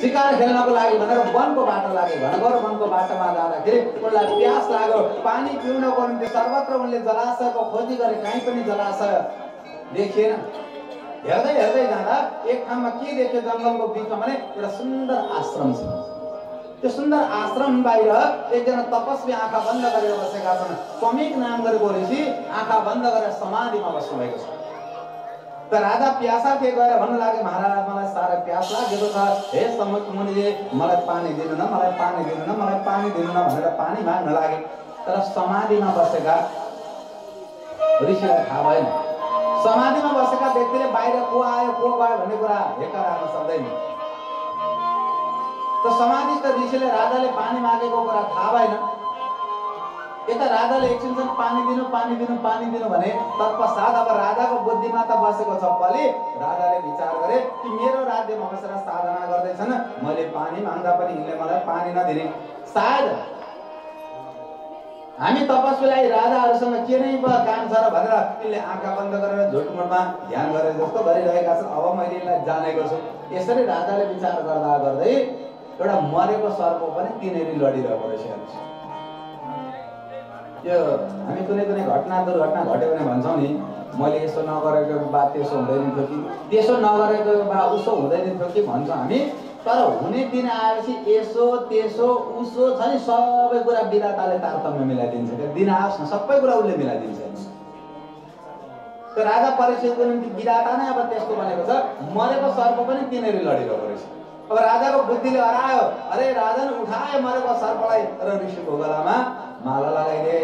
सिकार खेल्नको लागि भनेर वनको बाटो लागे घनघोर वनको बाटोमा जाँदाखेरि उनलाई प्यास लाग्यो। पानी पिउनको निम्ति सर्वत्र उनले जलाशयको खोजी गरे कहीँ पनि जलाशय देखिएन। हेर्दै हेर्दै जाँदा एक ठाउँमा के देख्यो जङ्गलको बिचमा भने एउटा सुन्दर आश्रम छ। त्यो सुन्दर आश्रम बाहिर एकजना तपस्वी आँखा बन्द गरेर बसेका छन्। समिक नाम गरेको ऋषि आँखा बन्द गरेर समाधिमा बस्नु भएको छ। त राजा प्यासा के गएर भन्नु लाग्यो महाराज मलाई साह्रै प्यास लागेको छ। हे समुख मुनिले मलाई पानी दिनु न मलाई पानी दिनु न मलाई पानी दिनु न भनेर पानी माग्न लागे। तर समाधिमा बसेका ऋषिलाई थाहा भएन। समाधिमा बसेका व्यक्तिले बाहिर को आयो को गयो भन्ने कुरा हेक्का राख्न सक्दैन। त समाधिस्थ ऋषिले राजाले पानी मागेको कुरा थाहा भएन। यता राजाले एकछिनसम्म पानी दिनु पानी दिनु पानी दिनु भने तत्पश्चात अब राजाको बुद्धिमा त बसेको छ बलि राजाले विचार गरे कि मेरो राज्यमा बसेर साधना गर्दैछन्। मैले पानी माग्दा पनि यिनले मलाई पानी नदिने। सायद हामी तपस्वीलाई राजाहरूसँग के नै काम छ र भनेर यिनले आँखा बन्द गरेर झुटमुटमा ध्यान गरे जस्तो गरिरहेका छन्। अब मैले यिनलाई जानेको छु। यसरी राजाले विचार गर्दा गर्दै एउटा मरेको सर्प पनि तिनीहरू लडिरहेको रहेछ। हेर्नुहोस्। यो हामी कुनै कुनै घटना दुर्घटना घट्यो भने भन्छौँ नि मैले यसो नगरेको बा त्यसो हुँदैन थियो कि त्यसो नगरेको बा उसो हुँदैन थियो कि भन्छौँ हामी। तर हुने दिन आएपछि यसो त्यसो उसो छ नि सबै कुरा विधाताले तारतम्य मिलाइदिन्छ। क्या दिन आओस् न सबै कुरा उसले मिलाइदिन्छ। त्यो राजा परीक्षितको निम्ति विधाता नै अब त्यस्तो भनेको छ मरेको सर्प पनि तिनीहरू लडिरहेको रहेछ अब राजाको बुद्धिले हरायो। अरे राजन उठायो मरेको सर्पलाई र ऋषिको गलामा। माला लगाइदिए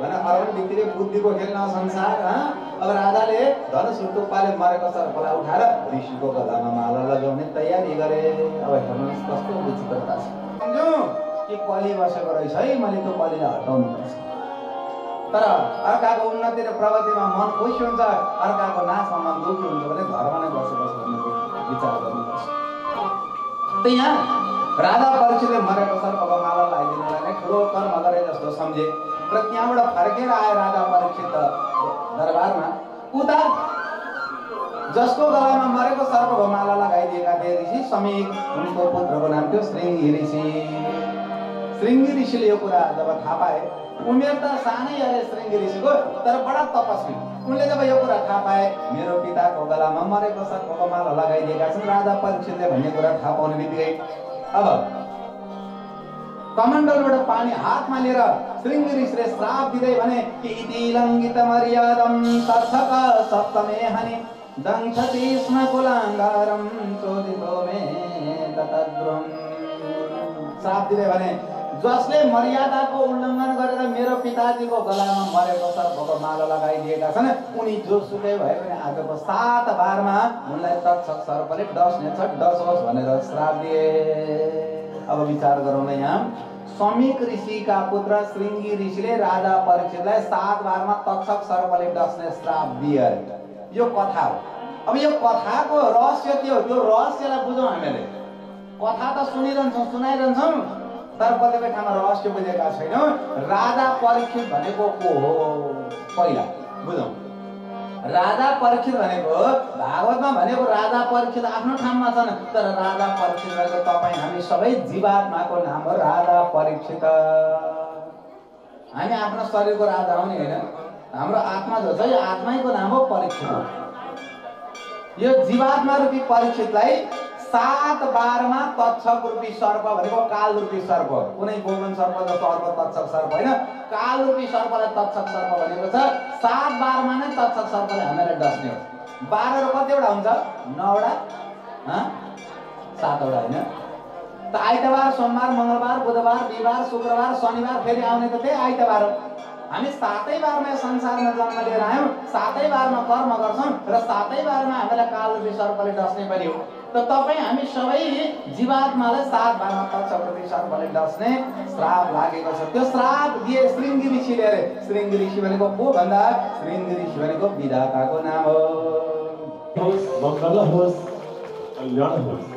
भने अरू व्यक्तिले बुद्धिको खेल्न संसार हँ? अब राजाले धनुष टुप्पाले मरेको सर्पलाई उठाएर ऋषिको गलामा माला लगाउने तयारी गरे। अब हेर्नुहोस् कस्तो विचित्रता छ। सम्झौँ कि कली बसेको रहेछ है? मैले त्यो कलीलाई हटाउनु पर्छ तर अर्काको उन्नति र प्रगतिमा मन खुसी हुन्छ अर्काको नाशमा मन दुःखी हुन्छ भने धर्म नै बसेको छ भन्ने विचार गर्नुपर्छ। त यहाँ राजा परीक्षितले मरेको सर्पको माला लगाइदिनुलाई नै ठुलो कर्म गरे जस्तो सम्झे। र त्यहाँबाट फर्केर आए राजा परीक्षित दरबारमा उता जसको गलामा मरेको सर्पको माला लगाइदिएका थिए ऋषि समीक उनको पुत्रको नाम थियो श्रृङ्गी ऋषि श्रृङ्गी ऋषिले यो कुरा जब थाहा पाए उमेर त सानै अरे श्रृङ्गी ऋषिको तर बडा तपस्वी। उनले जब यो कुरा थाहा पाए मेरो पिताको गलामा मरेको सर्पको माला लगाइदिएका छन् राजा परीक्षितले भन्ने कुरा थाहा पाउने बित्तिकै अब कमण्डलबाट पानी हातमा लिएर श्रृङ्गी ऋषिले श्राप दिँदै भने इति लङ्घित मर्यादम तथक सप्तमे हनि दङ्क्षति स्म कुलाङ्गारम चोदितो मे श्राप दिँदै भने जसले मर्यादाको उल्लङ्घन गरेर मेरो पिताजीको गलामा मरेको सर्पको माला लगाइदिएका छन् उनी जोसुकै भए पनि आजको सात बारमा उनलाई तत्सक सर्पले डस्ने छ डसोस् भनेर श्राप दिए। अब विचार गरौँ न यहाँ। समीक ऋषिका पुत्र श्रृङ्गी ऋषिले राजा परीक्षितलाई सात बारमा तक्षक सर्पले डस्ने श्राप दिए। यो कथा हो। अब यो कथाको रहस्य हो? त्यो रहस्यलाई बुझौँ हामीले। कथा त सुनिरहन्छौँ सुनाइरहन्छौँ। तर कतिपय ठाउँमा रहस्य बुझेका छैनौँ। राजा परीक्षित भनेको को हो? पहिला बुझौँ। राजा परीक्षित भनेको भागवतमा भनेको राजा परीक्षित आफ्नो ठाउँमा छन् तर राजा परीक्षित भनेको तपाईँ हामी सबै जीवात्माको नाम हो राजा परीक्षित हामी आफ्नो शरीरको राजा हो नि होइन? हाम्रो आत्मा जो छ यो आत्मैको नाम हो परीक्षित यो जीवात्मा रूपी परीक्षितलाई सात बारमा तक्षक रूपी सर्प भनेको काल रूपी सर्प कुनै गोमन सर्प जस्तो अर्को तक्षक सर्प होइन। काल रूपी सर्पलाई तक्षक सर्प भनेको छ। सात बारमा नै तक्षक सर्पले हामीलाई डस्ने हो। बाह्र कतिवटा हुन्छ? नौवटा? सातवटा होइन। त आइतबार सोमबार मङ्गलबार बुधबार बिहिबार शुक्रबार शनिबार फेरि आउने त त्यही आइतबार हामी सातै बारमा संसारमा जन्म लिएर आयौँ। सातै बारमा कर्म गर्छौँ र सातै बारमा हामीलाई काल रूपी सर्पले डस्ने पनि हो। त तपाईँ हामी सबै जीवात्मालाई सात तक्षक रूपी सर्पले डस्ने श्राप लागेको छ। त्यो श्राप दिए श्रृङ्गी ऋषिले अरे। श्रृङ्गी ऋषि भनेको को भन्दा? श्रृङ्गी ऋषि भनेको विधाताको नाम होस् मङ्गल होस् कल्याण होस्।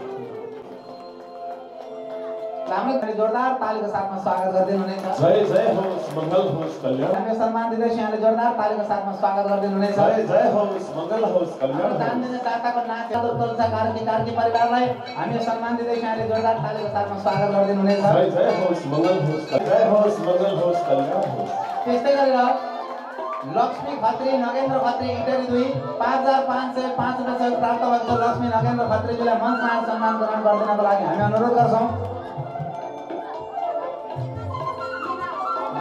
राम्रो जोरदार तालीको साथमा स्वागत गरिदिनु हुनेछ। जय जय होस् मङ्गल होस् कल्याण। हामी सम्मान दिँदै यहाँले जोरदार तालीको साथमा स्वागत गरिदिनु हुनेछ। जय जय होस् मङ्गल होस् कल्याण हाम्रो दान होस् दिने दाताको नाच तोल्सा कार्की कार्की परिवारलाई हामी सम्मान दिँदै यहाँले जोरदार तालीको साथमा स्वागत गरिदिनु हुनेछ। जय जय होस् मङ्गल होस् जय होस् मङ्गल होस् कल्याण होस्। त्यस्तै गरेर लक्ष्मी खत्री नगेन्द्र खत्री इटरी दुई पाँच हजार पाँच सय पाँच रुपियाँ सहयोग प्राप्त भएको लक्ष्मी नगेन्द्र खत्रीजीलाई मञ्चमा सम्मान ग्रहण गरिदिनको लागि हामी अनुरोध गर्छौँ।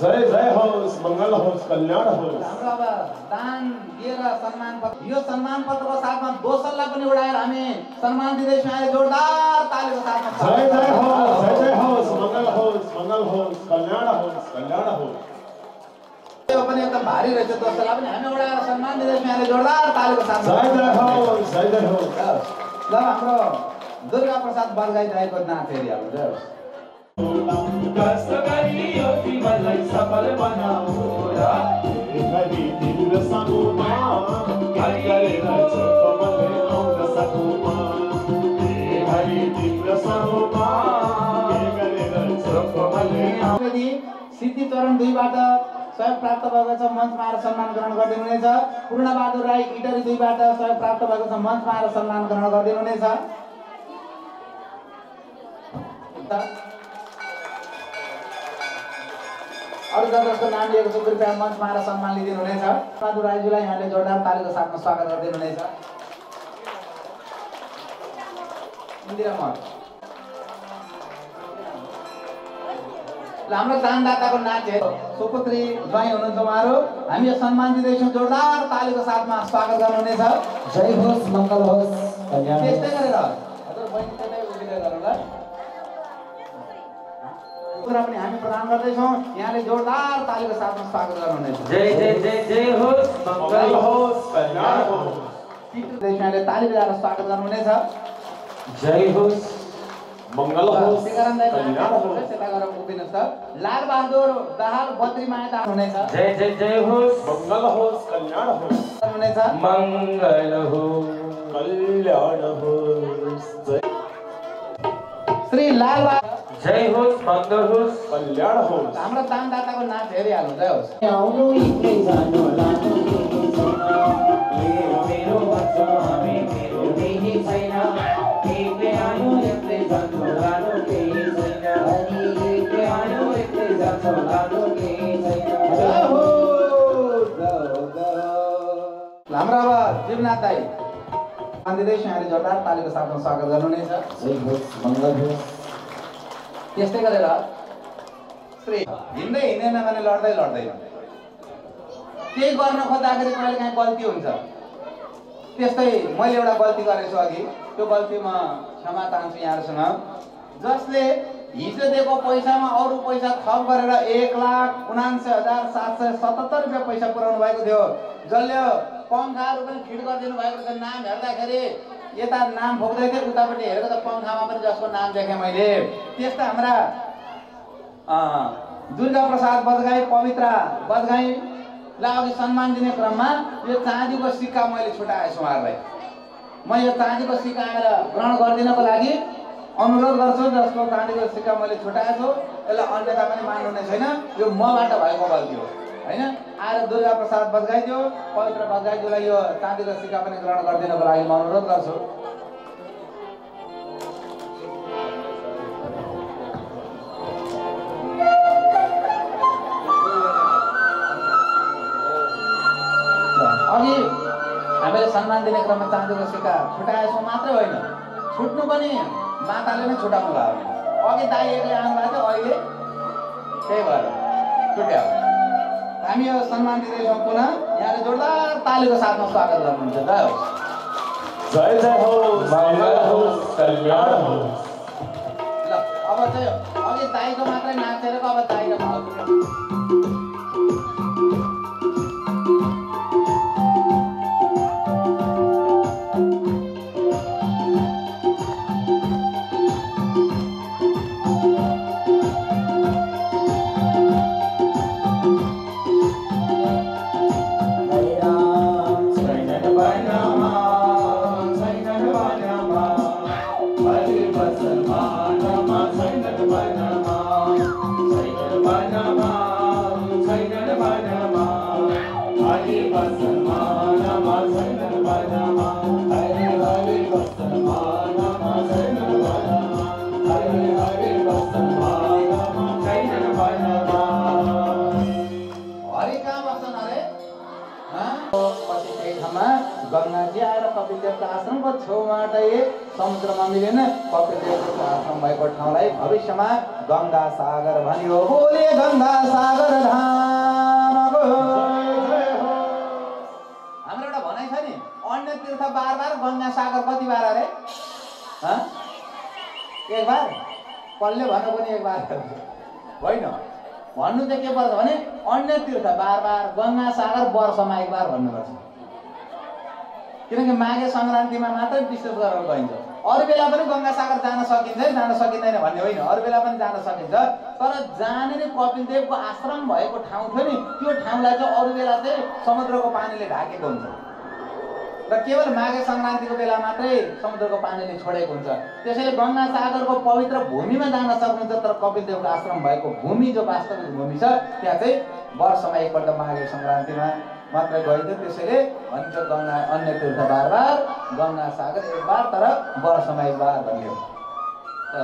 जय जय होस् मङ्गल होस् कल्याण होस् हाम्रो अब दान दिएर सम्मान पत्र यो सम्मान पत्रको साथमा दोसरलाई पनि उडाएर हामी सम्मान दिँदैछौँ अहिले जोरदार तालीको साथमा जय जय होस् जय जय होस् मङ्गल होस् मङ्गल होस् कल्याण होस् कल्याण होस् पनि एकदम भारी रहेछ पनि हामी उडाएर सम्मान दिँदैछौँ अहिले जोरदार तालीको साथमा जय जय होस् जय जय होस् ल हाम्रो दुर्गा प्रसाद बलगाई दाईको नाच हेरी चरण दुईबाट सहयोग प्राप्त भएको छ मञ्चमा आएर सम्मान ग्रहण गरिदिनु हुनेछ पूर्णबहादुर राई इटरी दुईबाट सहयोग प्राप्त भएको छ मञ्चमा आएर सम्मान ग्रहण गरिदिनु हुनेछ अरू जसको नाम लिएको छु कृपया मञ्चमा आएर सम्मान लिइदिनु हुनेछ बहादुर राईजीलाई यहाँले जोरदार तालीको साथमा स्वागत गरिदिनु हुनेछ इन्दिरा मठ। ल, हाम्रो दानदाताको नाच सुपुत्री ज्वाइँ हुनुहुन्छ उहाँहरू। हामी यो सम्मान दिँदैछौँ। जोरदार तालीको साथमा स्वागत गर्नुहुनेछ। जय होस् मङ्गल होस्। त्यस्तै गरेर हजुर बहिनी ल कुरा पनि हामी प्रदान गर्दैछौँ यहाँले जोरदार तालीको साथमा स्वागत गर्नुहुनेछ जय जय जय जय होस् मङ्गल होस् कल्याण होस् यहाँले ताली बजाएर स्वागत गर्नुहुनेछ जय होस् मङ्गल होस् कल्याण होस् त्यता गएर उभिनुहोस् त लालबहादुर दाहाल बद्री माया हुनेछ जय जय जय होस् मङ्गल होस् कल्याण होस् हुनेछ मङ्गल हो। कल्याण होस् जय। श्री लालबहादुर जय होस् मङ्गल होस्। कल्याण होस्। हाम्रो दानदाताको नाच हेरिहाल्नु जय होस्। आउनु एक्लै जानु लानु केही छैन मेरो मेरो भन्छ हामी मेरो केही छैन। एक्लै आयो एक्लै जानु लानु केही छैन। अनि एक्लै आयो एक्लै जान्छ लानु केही जय छैन हो जय हो, जय हो। हाम्रो अब जीवनाथ दाई। तालीको साथमा स्वागत गर्नुहुनेछ। जय होस् मङ्गल होस्। त्यस्तै गरेर श्री हिँड्दै हिँडेन भने लड्दै लड्दैन केही गर्न खोज्दाखेरि कहिले काहीँ गल्ती हुन्छ त्यस्तै मैले एउटा गल्ती गरेछु अघि त्यो गल्ती म क्षमा चाहन्छु यहाँहरूसँग जसले हिजो दिएको पैसामा अरू पैसा थप गरेर एक लाख उनान्सय हजार सात सय सतहत्तर रुपियाँ पैसा पुऱ्याउनु भएको थियो जसले पङ्खाहरू पनि फिट गरिदिनु भएको थियो नाम हेर्दाखेरि यता नाम फोक्दै थिएँ उतापट्टि हेरेको त पङ्खामा पनि जसको नाम देखेँ मैले। त्यस्ता हाम्रा दुर्गा प्रसाद बजगाई पवित्रा बजगाईलाई अघि सम्मान दिने क्रममा यो चाँदीको सिक्का मैले छुट्याएछु उहाँहरूलाई। म यो चाँदीको सिक्का आएर ग्रहण गरिदिनको लागि अनुरोध गर्छु जसको चाँदीको सिक्का मैले छुट्याएछु यसलाई अन्यता पनि मान्नुहुने छैन यो मबाट भएको गल्ती हो। होइन? आएर दुर्गा प्रसाद बजगाइदियो पवित्र बजगाइज्यूलाई यो चाँदीको सिक्का पनि ग्रहण गरिदिनको लागि म अनुरोध गर्छु। अघि हामीले सम्मान दिने क्रममा चाँदीको सिक्का छुट्याएछौँ मात्रै होइन। छुट्नु पनि माताले नै छुट्याउनु भयो अघि दाई एक्लै आउनुभएको थियो अहिले त्यही भएर छुट्यायो हामी यो सम्मान दिँदैछौँ पुनः। यहाँले जोरदार तालीको साथमा स्वागत गर्नुहुन्छ होस् जय जय ल अब चाहिँ अघि दाईको मात्रै नाचेर अब दाई र आश्रमको छेउबाटै समुद्रमा मिलेन कपिल देवको आश्रम भएको ठाउँलाई भविष्यमा गङ्गा सागर भनियो। बोले गङ्गा सागर धामको हाम्रो एउटा भनाइ छ नि अन्य तीर्थ बार बार गङ्गा सागर कति बार अरे? एक बार? कसले भन्नु पनि एक बार। होइन? भन्नु चाहिँ के पर्छ भने अन्य तीर्थ बार बार गङ्गा सागर वर्षमा एक बार भन्नुपर्छ। किनकि माघे सङ्क्रान्तिमा मात्रै विशेष गरेर गइन्छ। अरू बेला पनि गङ्गा सागर जान सकिन्छ है जान सकिँदैन भन्ने होइन। अरू बेला पनि जान सकिन्छ। तर जाने नै कपिल देवको आश्रम भएको ठाउँ थियो नि त्यो ठाउँलाई चाहिँ अरू बेला चाहिँ समुद्रको पानीले ढाकेको हुन्छ। र केवल माघे सङ्क्रान्तिको बेला मात्रै समुद्रको पानीले छोडेको हुन्छ। त्यसैले गङ्गा सागरको पवित्र भूमिमा जान सक्नुहुन्छ तर कपिल देवको आश्रम भएको भूमि जो वास्तविक भूमि छ त्यहाँ चाहिँ वर्षमा एकपल्ट माघे सङ्क्रान्तिमा मात्रै गइन्छ त्यसैले भनिन्छ गङ्गा अन्य तीर्थ बार बार गङ्गा सागर एक बार तर वर्षमा एक बार भनियो। त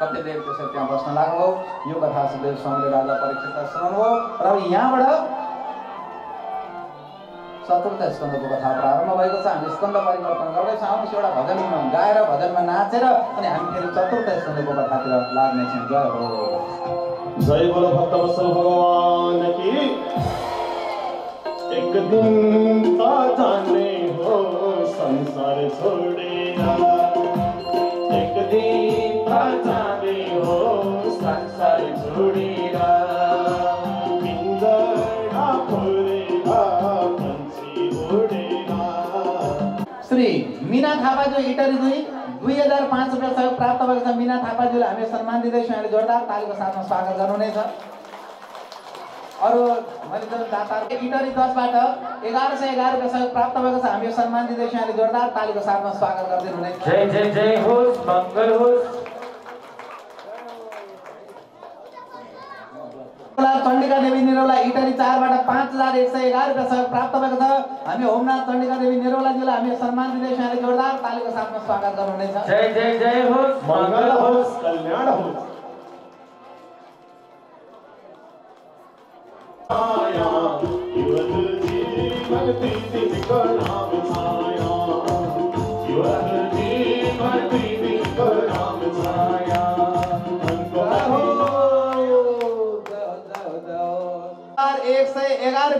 कपिल देव त्यसरी त्यहाँ बस्न लाग्नुभयो। यो कथा सुखदेव स्वामीले राजा परीक्षितलाई सुनाउनुभयो र अब यहाँबाट चतुर्थ स्कन्दको कथा प्रारम्भ भएको छ। हामी स्कन्द परिवर्तन गर्दैछौँ। आउनुहोस् एउटा भजनमा गाएर भजनमा नाचेर अनि हामी फेरि चतुर्थ स्कन्दको कथातिर लाग्नेछौँ जय हो। जय बोलो भक्त भगवान की। एक दिन ता जाने हो संसार छोड़ेगा एक दिन ता जाने हो संसार उड़ेगा श्री मिना थापा जो इटरी दुई दुई हजार पाँच सहयोग प्राप्त भएको छ मिना थापाज्यूलाई हामी सम्मान दिँदैछौँ। जोरदार तालीको साथमा स्वागत गर्नुहुनेछ। अरू मैले जुन दाताहरू इटरी दसबाट एघार सय एघार रुपियाँ सहयोग प्राप्त भएको छ। हामी सम्मान दिँदैछौँ यहाँले जोरदार तालीको साथमा स्वागत गरिदिनु हुनेछ जय जय जय होस् मङ्गल होस्। चण्डिका देवी निरौला इटरी चारबाट पाँच हजार एक सय एघार रुपियाँ सहयोग प्राप्त भएको छ। हामी होमनाथ चण्डिका देवी निरौलाजीलाई हामी सम्मान दिँदैछौँ यहाँले जोरदार तालीको साथमा स्वागत गर्नुहुनेछ। जय जय जय होस् मंगल मङ्गल होस्। कल्याण हो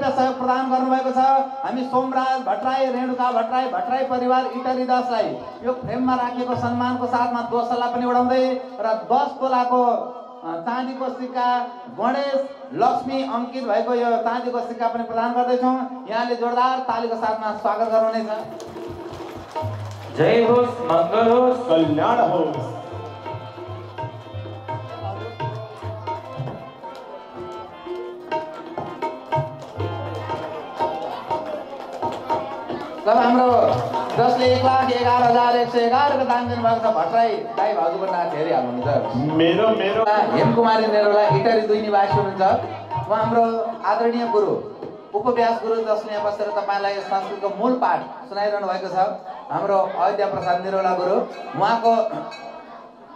सहयोग प्रदान गर्नुभएको छ। हामी सोमराज भट्टराई रेणुका भट्टराई भट्टराई परिवार इटरी दसलाई यो फ्रेममा राखिएको सम्मानको साथमा दोस्रोलाई पनि उडाउँदै र दस तोलाको अ, चाँदीको सिक्का गणेश लक्ष्मी अङ्कित भएको यो चाँदीको सिक्का पनि प्रदान गर्दैछौँ। यहाँले जोरदार तालीको साथमा स्वागत गर्नुहुनेछ जय होस् मङ्गल होस् कल्याण हो जब हाम्रो जसले एक लाख एघार हजार एक सय एघारको दान दिनुभएको छ भट्टराई दाई भाउजूको नाम धेरै हाल्नुहुन्छ। मेरो मेरो। हेमकुमारी नेरोला इटरी दुई निवासी हुनुहुन्छ। उहाँ हाम्रो आदरणीय गुरु उपव्यास गुरु जसले बसेर तपाईँलाई संस्कृतको मूल पाठ सुनाइरहनु भएको छ। हाम्रो अयोध्या प्रसाद निरोला गुरु उहाँको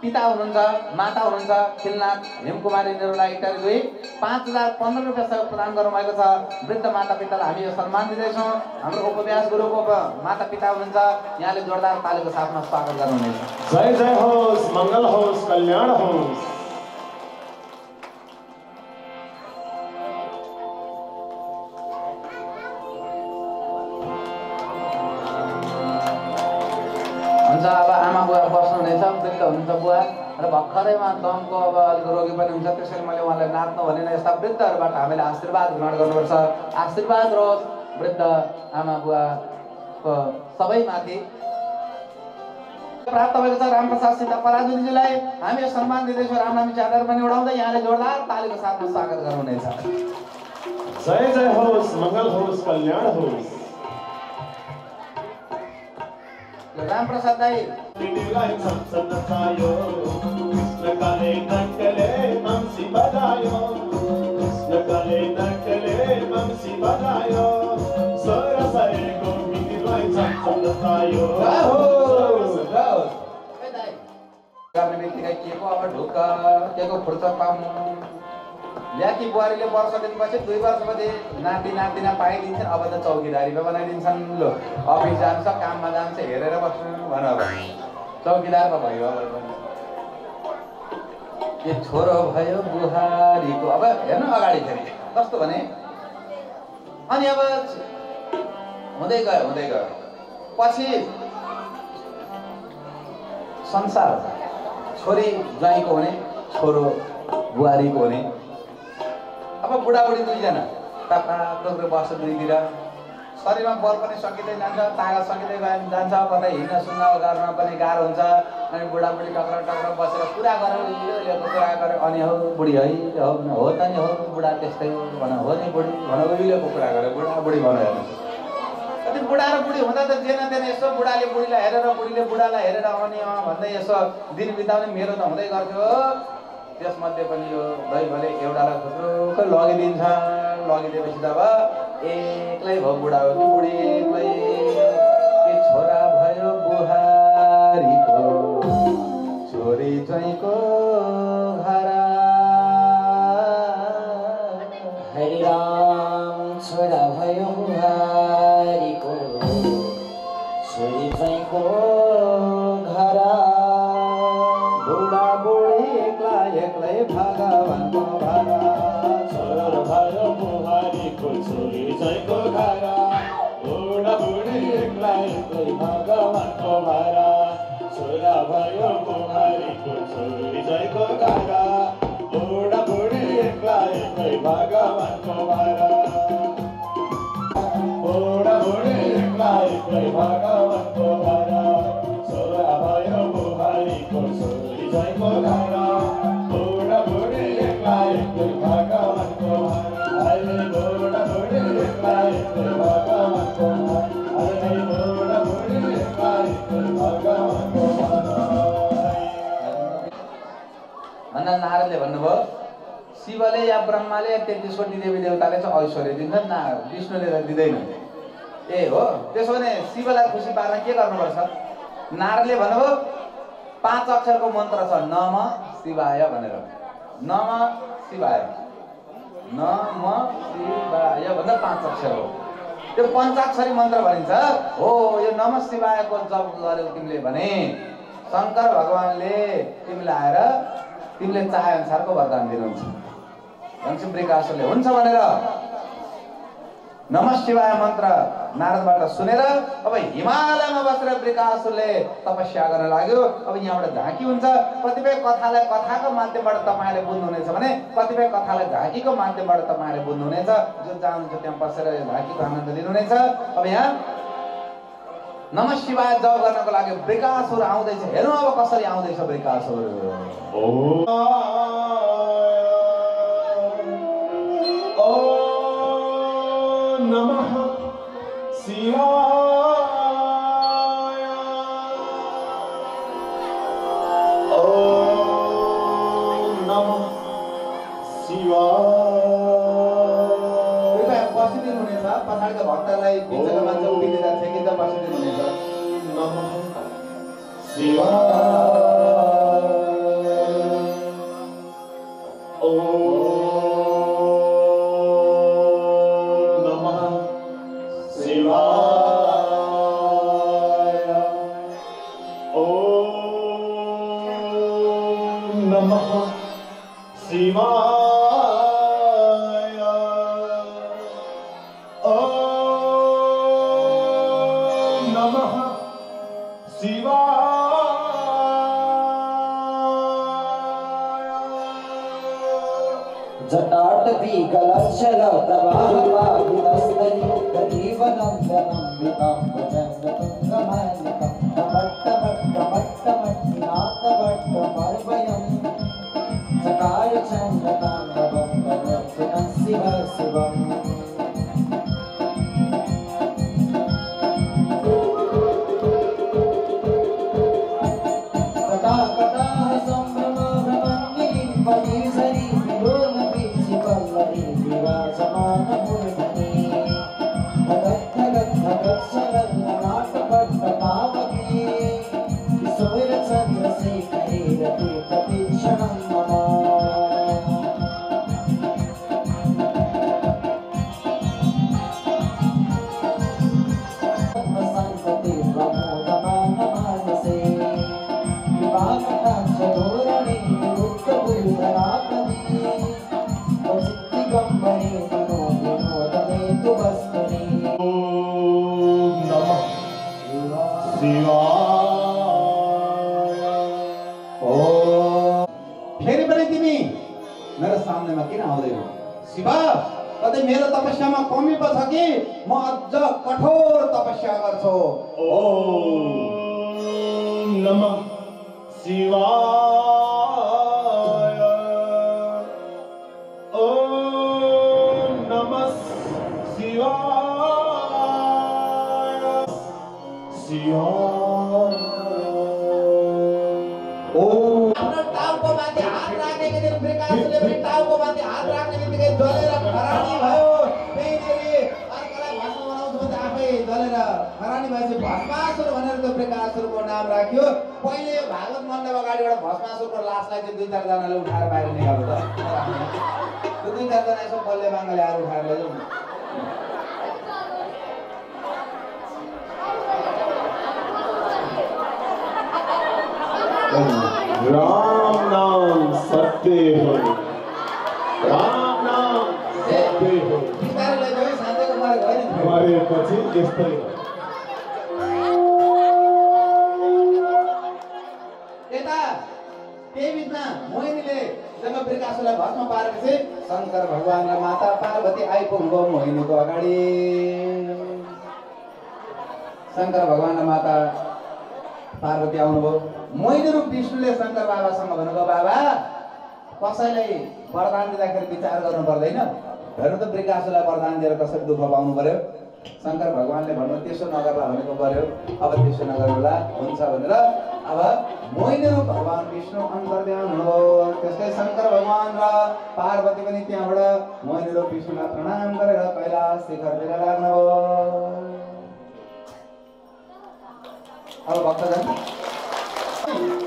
पिता हुनुहुन्छ माता हुनुहुन्छ खिलनाथ हेमकुमारी निरोला इटरी दुई पाँच हजार पन्ध्र रुपियाँ सहयोग प्रदान गर्नुभएको छ। वृद्ध माता पितालाई हामी यो सम्मान दिँदैछौँ। हाम्रो उपव्यास गुरुको माता पिता हुनुहुन्छ। यहाँले जोरदार तालीको साथमा स्वागत गर्नुहुनेछ। जय जय होस् मंगल होस् कल्याण होस्। वृद्ध हुनुहुन्छ बुवा? र भर्खरै उहाँ दमको अब अलिक रोगी पनि हुन्छ त्यसैले मैले उहाँलाई नाच्नु भनेन यस्ता वृद्धहरूबाट हामीले आशीर्वाद ग्रहण गर्नुपर्छ। आशीर्वाद रहोस् वृद्ध आमा बुवाको सबैमाथि। प्राप्त भएको छ रामप्रसाद सीता पराजुलीजीलाई। हामी सम्मान दिँदैछौँ। रामनामी च्यादर पनि उडाउँदै यहाँले जोरदार तालीको साथमा स्वागत गर्नुहुनेछ। जय जय होस् मंगल होस् कल्याण होस्। ए दाइ, गर्ने बित्तिकै के को अब ढुक्क के को पाउनु ल्याकी बुहारीले वर्ष दिनपछि दुई वर्षपछि नाति नातिना पाइदिन्छन् अब त चौकीदारी पो बनाइदिन्छन् लो। अफिस जान्छ काममा जान्छ हेरेर बस्नु भन अब। चौकीदार पो भयो अब। यो छोरो भयो बुहारीको? अब हेर्नु अगाडि फेरि। कस्तो भने? अनि अब हुँदै गयो हुँदै गयो। पछि संसार छोरी ज्वाइँको हुने छोरो बुहारीको हुने अब बुढाबुढी दुईजना। ताप्रो बस्छ दुईतिर। शरीरमा बल पनि सकिँदै जान्छ तागत सकिँदै गयो जान्छ कतै हिँड्न सुन्न गर्न पनि गाह्रो हुन्छ। अनि बुढाबुढी टक्र टक्र बसेर कुरा गरेर कुरा गऱ्यो अनि हो बुढी है हो हो त नि हो बुढा त्यस्तै भन हो नि बुढी भन उहिलेको कुरा गऱ्यो बुढाबुढी भन हेर्नुहोस्। कति बुढा र बुढी हुँदा त जेन तेन यसो बुढाले बुढीलाई हेरेर बुढीले बुढालाई हेरेर अनि भन्दै यसो दिन बिताउने मेरो त हुँदै गर्थ्यो। त्यसमध्ये पनि यो दैवले एउटालाई थुप्रोकै लगिदिन्छ। लगिदिएपछि त अब एक्लै भयो बुढा हो कि बुढी एक्लै। के छोरा भयो बुहारीको? छोरी ज्वाइँको घर जयको घर बुढा बुढी एक्ला एक्लै भगवानको भारा छोरा भयो बुहारीको छोरी जयको घर नारदले भन्नुभयो शिवले या ब्रह्माले या तेत्तिस कोटी देवी देवताले चाहिँ ऐश्वर्य दिन्छन् ना विष्णुले त दिँदैन। ए हो त्यसो भने शिवलाई खुसी पार्न के गर्नुपर्छ? नारदले भन्नुभयो पाँच अक्षरको मन्त्र छ नम शिवाय भनेर। नम शिवाय। नम शिवाय भन्दा पाँच अक्षर हो। त्यो पञ्चाक्षरी मन्त्र भनिन्छ हो यो नम शिवायको जप गर्यौ तिमीले भने शङ्कर भगवान्ले तिमीलाई आएर तिमीले चाहे अनुसारको वरदान दिनुहुन्छ। भन्छ प्रकाशले हुन्छ भनेर। नम शिवाय मन्त्र नारदबाट सुनेर अब हिमालयमा बसेर विकासले तपस्या गर्न लाग्यो। अब यहाँबाट झाँकी हुन्छ। कतिपय कथालाई कथाको माध्यमबाट तपाईँले बुझ्नुहुनेछ भने कतिपय कथालाई झाँकीको माध्यमबाट तपाईँले बुझ्नुहुनेछ। जो चाहनुहुन्छ त्यहाँ बसेर झाँकीको आनन्द लिनुहुनेछ। अब यहाँ नम शिवाय जप गर्नको लागि विकासहरू आउँदैछ। हेरौँ अब कसरी आउँदैछ विकासहरू ॐ नमः शिवाय। ॐ नमः शिवाय। कृपया बसिदिनुहुनेछ पछाडिको भक्तलाई शिवाय कलशल तवाहवाहिनस्तनीकजीवनन्दनं वितां भजङ्गतुङ्गमैलिकं भट्टभट्टभट्टमट्टिनाथभट्टमर्वयं सकालचन्द्रतां नवं शिवं शिवम् राख्यो पहिले भागवत मण्डप अगाडिबाट भस्मासुरको लासलाई चाहिँ दुई चारजनाले उठाएर बाहिर निकाल्नु त। त्यो दुई चारजना यसो बल्ले बाङ्गाले आएर उठाएर लैजाउँ न राम नाम सत्य हो। राम नाम सत्य हो। बिस्तारै लैजाउँ है साँच्चैको मार्ग होइन नि। हमारे पछि यस्तै हो। शङ्कर भगवान र माता पार्वती आइपुग्नुभयो मोहिनीको अगाडि। शङ्कर भगवान र माता पार्वती आउनुभयो मोहिनी र विष्णुले शङ्कर बाबासँग भन्नुभयो बाबा कसैलाई वरदान दिँदाखेरि विचार गर्नु पर्दैन। हेर्नु त प्रकाशलाई वरदान दिएर कसरी दुःख पाउनु पर्यो? शङ्कर भगवान्ले भन्नु त्यसो नगर्ला भनेको पर्यो। अब त्यसो नगर्नुला हुन्छ भनेर अब रूप भगवान् विष्णु अन्तर्ध्यान हुनुभयो त्यसकै शङ्कर भगवान् र पार्वती पनि त्यहाँबाट मोहिनी रूप विष्णुलाई प्रणाम गरेर कैलाश शिखरतिर लाग्नुभयो अब भक्तजन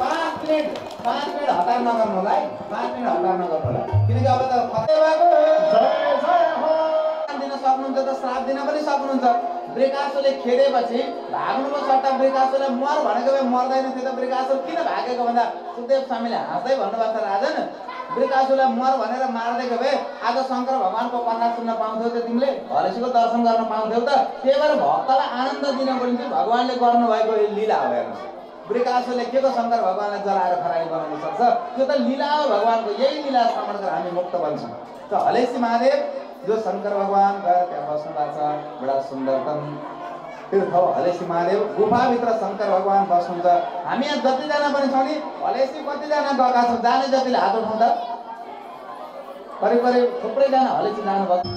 पाँच मिनट पाँच मिनट हतार नगर्नु होला है पाँच मिनट हतार नगर्नु होला किनकि अब त हो दिन सक्नुहुन्छ त श्राप दिन पनि सक्नुहुन्छ ब्रेकासोले खेदेपछि भाग्नुको सट्टा ब्रेकासोले मर भनेको भए मर्दैन थियो त। ब्रेकासो किन भागेको भन्दा सुखदेव स्वामीले हाँस्दै भन्नुभएको छ राजन ब्रेकासुलाई मर भनेर मारिदिएको भए आज शङ्कर भगवान्को कथा सुन्न पाउँथ्यौ त तिमीले। हरेसीको दर्शन गर्न पाउँथ्यौ त। त्यही भएर भक्तलाई आनन्द दिनको निम्ति भगवान्ले गर्नुभएको यो लीला हो हेर्नुहोस्। ब्रिकासुले के को शङ्कर भगवान्लाई जलाएर खरानी बनाउन सक्छ? त्यो त लीला हो भगवान्को। यही लीला श्रवण गरेर हामी मुक्त बन्छौँ। त हलेसी महादेव जो शङ्कर भगवान् गएर त्यहाँ बस्नु भएको छ बडा सुन्दरतम तीर्थ हो हलेसी महादेव गुफाभित्र शङ्कर भगवान् बस्नुहुन्छ हामी यहाँ जतिजना पनि छौँ नि हलेसी कतिजना गएका छौँ जाने जतिले हात उठाउँदा करिब करिब थुप्रैजना हलेसी जानुभयो